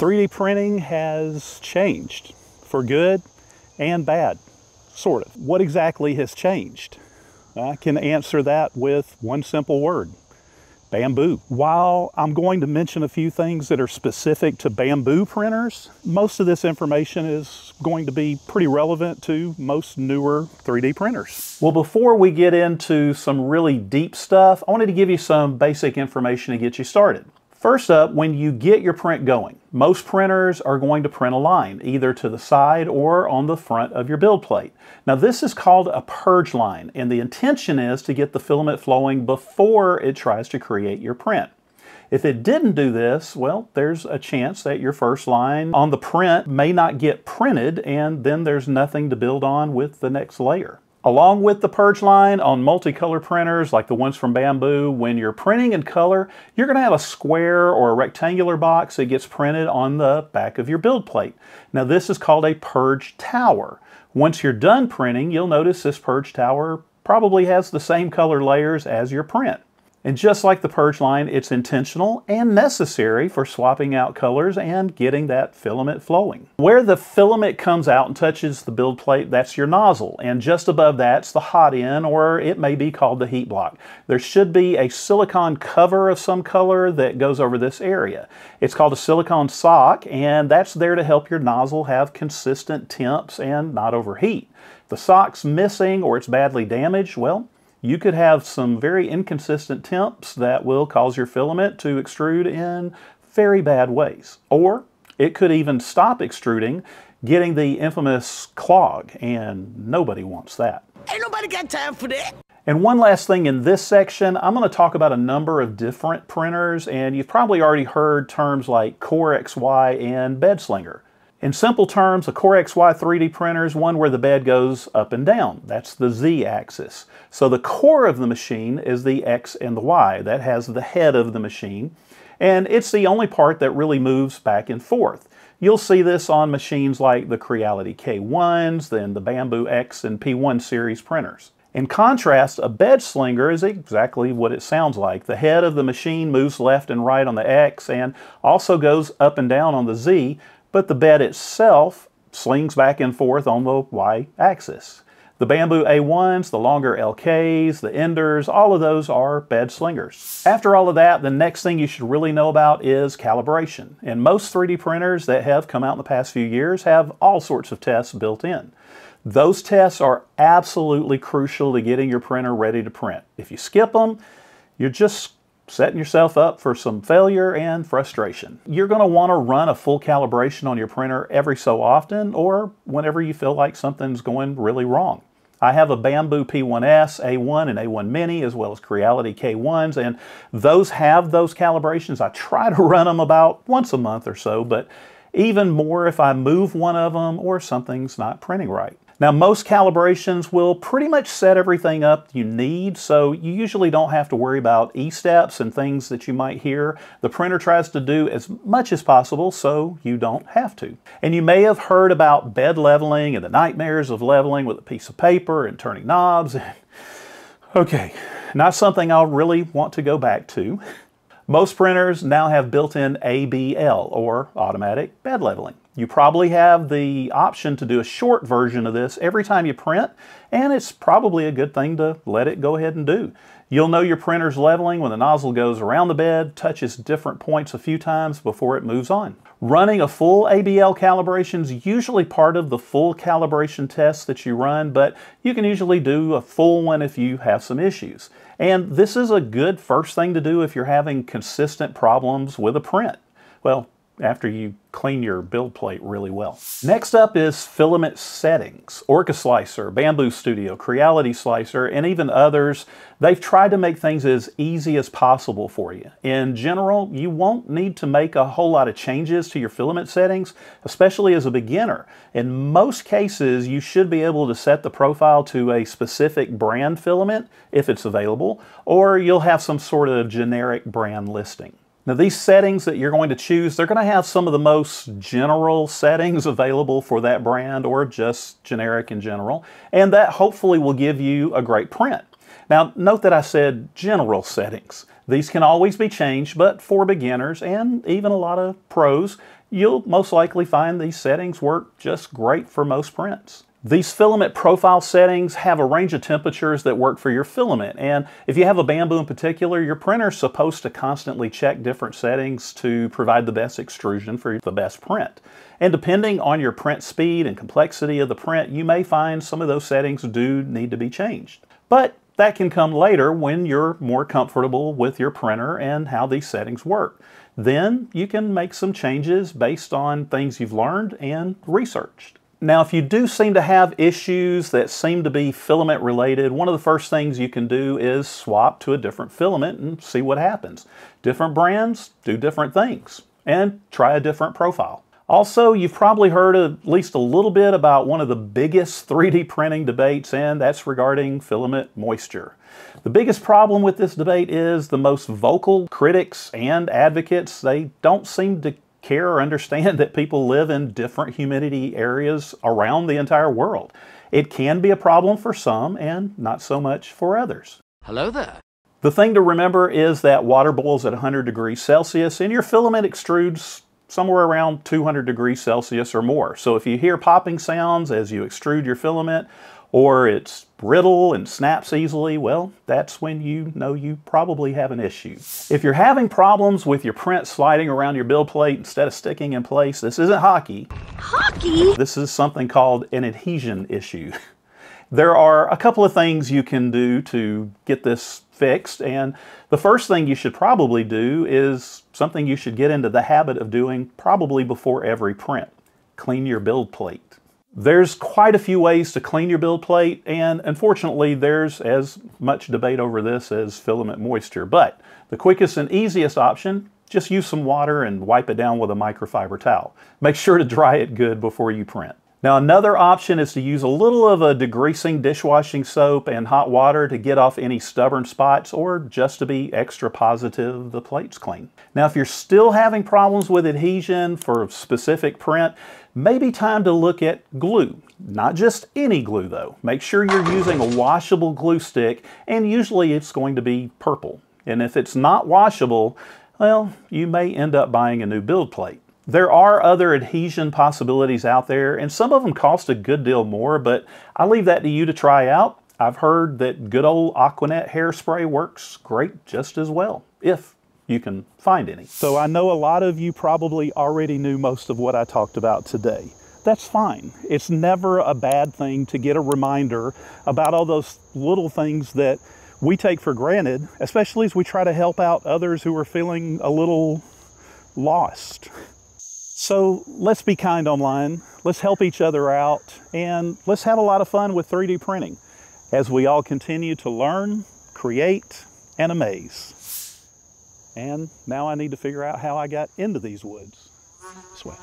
3D printing has changed for good and bad, sort of. What exactly has changed? I can answer that with one simple word Bambu. While I'm going to mention a few things that are specific to Bambu printers, most of this information is going to be pretty relevant to most newer 3D printers. Well, before we get into some really deep stuff, I wanted to give you some basic information to get you started. First up, when you get your print going, most printers are going to print a line, either to the side or on the front of your build plate. Now this is called a purge line, and the intention is to get the filament flowing before it tries to create your print. If it didn't do this, well, there's a chance that your first line on the print may not get printed, and then there's nothing to build on with the next layer. Along with the purge line on multicolor printers like the ones from Bambu, when you're printing in color, you're going to have a square or a rectangular box that gets printed on the back of your build plate. Now this is called a purge tower. Once you're done printing, you'll notice this purge tower probably has the same color layers as your print. And just like the purge line, it's intentional and necessary for swapping out colors and getting that filament flowing. Where the filament comes out and touches the build plate, that's your nozzle. And just above that's the hot end, or it may be called the heat block. There should be a silicone cover of some color that goes over this area. It's called a silicone sock, and that's there to help your nozzle have consistent temps and not overheat. If the sock's missing or it's badly damaged, well, you could have some very inconsistent temps that will cause your filament to extrude in very bad ways. Or it could even stop extruding, getting the infamous clog, and nobody wants that. Ain't nobody got time for that. And one last thing in this section, I'm going to talk about a number of different printers, and you've probably already heard terms like Core XY and Bedslinger. In simple terms, a Core XY 3D printer is one where the bed goes up and down. That's the Z axis. So the core of the machine is the X and the Y. That has the head of the machine. And it's the only part that really moves back and forth. You'll see this on machines like the Creality K1s, then the Bambu X and P1 series printers. In contrast, a bed slinger is exactly what it sounds like. The head of the machine moves left and right on the X and also goes up and down on the Z, but the bed itself slings back and forth on the y-axis. The Bambu A1s, the longer LKs, the enders, all of those are bed slingers. After all of that, the next thing you should really know about is calibration. And most 3D printers that have come out in the past few years have all sorts of tests built in. Those tests are absolutely crucial to getting your printer ready to print. If you skip them, you're just setting yourself up for some failure and frustration. You're going to want to run a full calibration on your printer every so often or whenever you feel like something's going really wrong. I have a Bambu P1S, A1, and A1 Mini, as well as Creality K1s, and those have those calibrations. I try to run them about once a month or so, but even more if I move one of them or something's not printing right. Now most calibrations will pretty much set everything up you need, so you usually don't have to worry about E-steps and things that you might hear. The printer tries to do as much as possible so you don't have to. And you may have heard about bed leveling and the nightmares of leveling with a piece of paper and turning knobs. okay, not something I'll really want to go back to. Most printers now have built-in ABL, or automatic bed leveling. You probably have the option to do a short version of this every time you print, and it's probably a good thing to let it go ahead and do. You'll know your printer's leveling when the nozzle goes around the bed, touches different points a few times before it moves on. Running a full ABL calibration is usually part of the full calibration test that you run, but you can usually do a full one if you have some issues. And this is a good first thing to do if you're having consistent problems with a print. Well, after you clean your build plate really well. Next up is filament settings. Orca Slicer, Bambu Studio, Creality Slicer, and even others, they've tried to make things as easy as possible for you. In general, you won't need to make a whole lot of changes to your filament settings, especially as a beginner. In most cases, you should be able to set the profile to a specific brand filament if it's available, or you'll have some sort of generic brand listing. Now these settings that you're going to choose, they're going to have some of the most general settings available for that brand or just generic in general, and that hopefully will give you a great print. Now, note that I said general settings. These can always be changed, but for beginners and even a lot of pros, you'll most likely find these settings work just great for most prints. These filament profile settings have a range of temperatures that work for your filament. And if you have a Bambu in particular, your printer's supposed to constantly check different settings to provide the best extrusion for the best print. And depending on your print speed and complexity of the print, you may find some of those settings do need to be changed. But that can come later when you're more comfortable with your printer and how these settings work. Then you can make some changes based on things you've learned and researched. Now, if you do seem to have issues that seem to be filament related, one of the first things you can do is swap to a different filament and see what happens. Different brands do different things and try a different profile. Also, you've probably heard at least a little bit about one of the biggest 3D printing debates, and that's regarding filament moisture. The biggest problem with this debate is the most vocal critics and advocates, they don't seem to care or understand that people live in different humidity areas around the entire world. It can be a problem for some and not so much for others. Hello there. The thing to remember is that water boils at 100 degrees Celsius and your filament extrudes somewhere around 200 degrees Celsius or more. So if you hear popping sounds as you extrude your filament or it's brittle and snaps easily, well, that's when you know you probably have an issue. If you're having problems with your print sliding around your build plate instead of sticking in place, this isn't hockey. Hockey? This is something called an adhesion issue. There are a couple of things you can do to get this fixed, and the first thing you should probably do is something you should get into the habit of doing probably before every print. Clean your build plate. There's quite a few ways to clean your build plate, and unfortunately, there's as much debate over this as filament moisture. But the quickest and easiest option, just use some water and wipe it down with a microfiber towel. Make sure to dry it good before you print. Now another option is to use a little of a degreasing dishwashing soap and hot water to get off any stubborn spots or just to be extra positive the plate's clean. Now if you're still having problems with adhesion for a specific print, maybe time to look at glue. Not just any glue though. Make sure you're using a washable glue stick and usually it's going to be purple. And if it's not washable, well, you may end up buying a new build plate. There are other adhesion possibilities out there, and some of them cost a good deal more, but I leave that to you to try out. I've heard that good old Aquanet hairspray works great just as well, if you can find any. So I know a lot of you probably already knew most of what I talked about today. That's fine. It's never a bad thing to get a reminder about all those little things that we take for granted, especially as we try to help out others who are feeling a little lost. So let's be kind online, let's help each other out, and let's have a lot of fun with 3D printing as we all continue to learn, create, and amaze. And now I need to figure out how I got into these woods. This way.